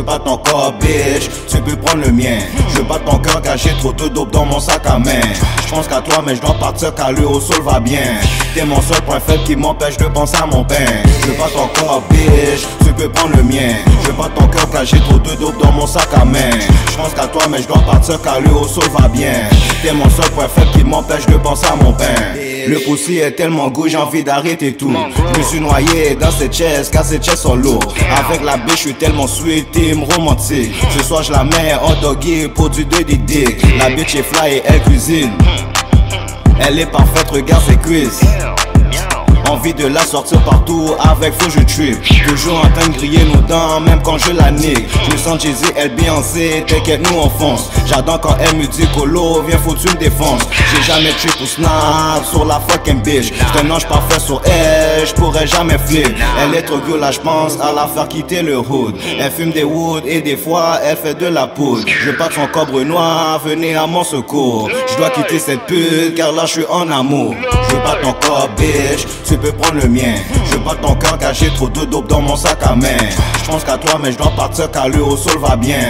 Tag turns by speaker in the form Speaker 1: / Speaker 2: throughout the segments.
Speaker 1: ton corps, bitch, tu peux prendre le mien. Je pas ton cœur j'ai trop de dope dans mon sac à main. Je pense qu'à toi, mais je dois partir car le haut sol va bien. T'es mon seul point faible qui m'empêche de penser à mon pain. Je pas ton corps, bitch, tu peux prendre le mien. Je pas ton cœur j'ai trop de dope dans mon sac à main. Je pense qu'à toi, mais je dois partir car le haut sol va bien. T'es mon seul point faible qui m'empêche de penser à mon pain. Le poussi est tellement goût, j'ai envie d'arrêter tout. Je suis noyé dans cette chaise car ces chaises sont lourdes. Avec la biche, je suis tellement sweet, romantique. Ce soir, je la mets en doggy pour du 2 dick. La bitch est fly et elle cuisine. Elle est parfaite, regarde ses cuisses. Envie de la sortir partout avec faux je trip Toujours en train de griller nos dents même quand je la nique. Je me sens Jay-Z, elle Beyoncé, t'inquiète nous on fonce J'adore quand elle me dit colo, viens faut tu me défonces J'ai jamais trip ou snap sur la fucking bitch. J'suis un ange parfait sur elle, j'pourrais jamais flip. Elle est trop vieux là j'pense à la faire quitter le hood. Elle fume des wood et des fois elle fait de la poudre. Je pas son cobre noir, venez à mon secours. Je dois quitter cette pute car là je suis en amour. Je veux pas ton corps bitch, tu peux prendre le mien. Je pas ton cœur caché trop de dope dans mon sac à main. Je pense qu'à toi, mais je dois partir car le haut sol va bien.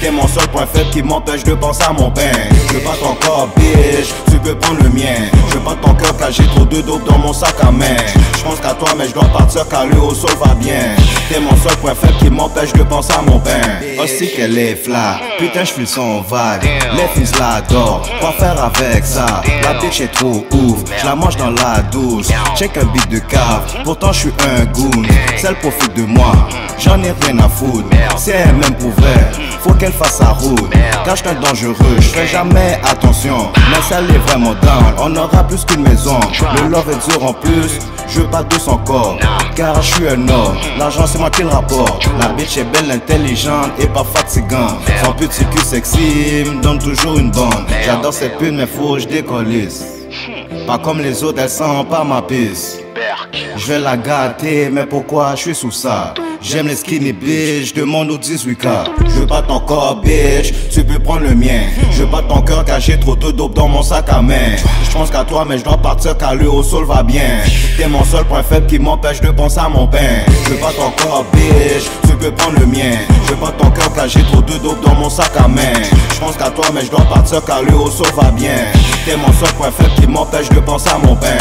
Speaker 1: T'es mon seul point faible qui m'empêche de penser à mon pain. Je pas ton corps, bitch, tu peux prendre le mien. Je pas ton cœur caché trop de dope dans mon sac à main. Je pense qu'à car le haut sol va bien. T'es mon seul point qui m'empêche de penser à mon pain. Aussi qu'elle est flat, putain, je file son vibe. Les filles l'adorent, quoi faire avec ça? La bitch est trop ouf, je la mange dans la douce. Check un beat de cave, pourtant je suis un goon. Celle profite de moi, j'en ai rien à foutre. Si elle m'aime pour vrai, faut qu'elle fasse sa route. Je suis dangereux, je fais jamais attention. Mais celle est vraiment down, on aura plus qu'une maison. Le love est dur en plus, je veux pas de son corps. Car je suis un homme, l'argent c'est moi qui le rapporte. La bitch est belle, intelligente et pas fatigante. Son petit cul sexy me donne toujours une bande. J'adore cette pute, mais faut que je décollisse. Pas comme les autres, elle sent pas ma piste. Je vais la gâter, mais pourquoi je suis sous ça? J'aime les skinny bitch, demande aux 18K. Je veux pas ton corps, bitch, tu peux prendre le mien. Je veux pas ton cœur caché trop de dope dans mon sac à main. Je pense qu'à toi, mais je dois partir car le haut sol va bien. T'es mon seul point faible qui m'empêche de penser à mon pain. Je veux pas ton corps, bitch, tu peux prendre le mien. Je veux pas ton cœur caché trop de dope dans mon sac à main. Je pense qu'à toi, mais je dois partir car le haut sol va bien. T'es mon seul point faible qui m'empêche de penser à mon pain.